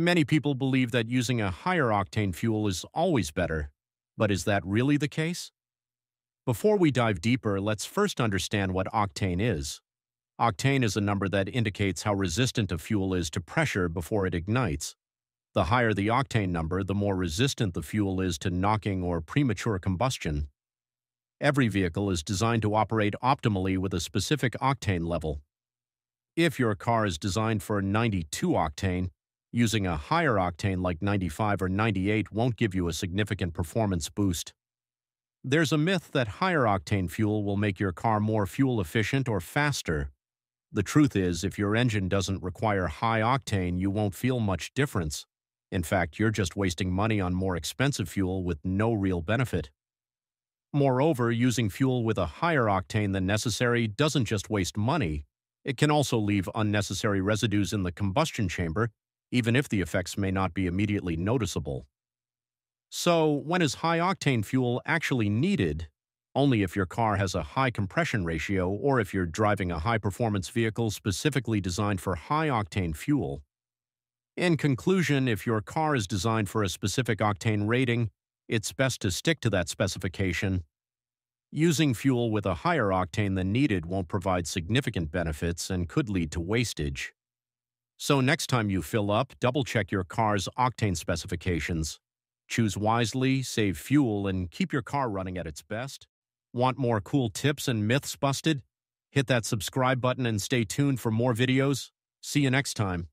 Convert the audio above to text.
Many people believe that using a higher octane fuel is always better, but is that really the case? Before we dive deeper, let's first understand what octane is. Octane is a number that indicates how resistant a fuel is to pressure before it ignites. The higher the octane number, the more resistant the fuel is to knocking or premature combustion. Every vehicle is designed to operate optimally with a specific octane level. If your car is designed for 92 octane, using a higher octane like 95 or 98 won't give you a significant performance boost. There's a myth that higher octane fuel will make your car more fuel efficient or faster. The truth is, if your engine doesn't require high octane, you won't feel much difference. In fact, you're just wasting money on more expensive fuel with no real benefit. Moreover, using fuel with a higher octane than necessary doesn't just waste money, it can also leave unnecessary residues in the combustion chamber, even if the effects may not be immediately noticeable. So, when is high octane fuel actually needed? Only if your car has a high compression ratio or if you're driving a high performance vehicle specifically designed for high octane fuel. In conclusion, if your car is designed for a specific octane rating, it's best to stick to that specification. Using fuel with a higher octane than needed won't provide significant benefits and could lead to wastage. So next time you fill up, double-check your car's octane specifications. Choose wisely, save fuel, and keep your car running at its best. Want more cool tips and myths busted? Hit that subscribe button and stay tuned for more videos. See you next time.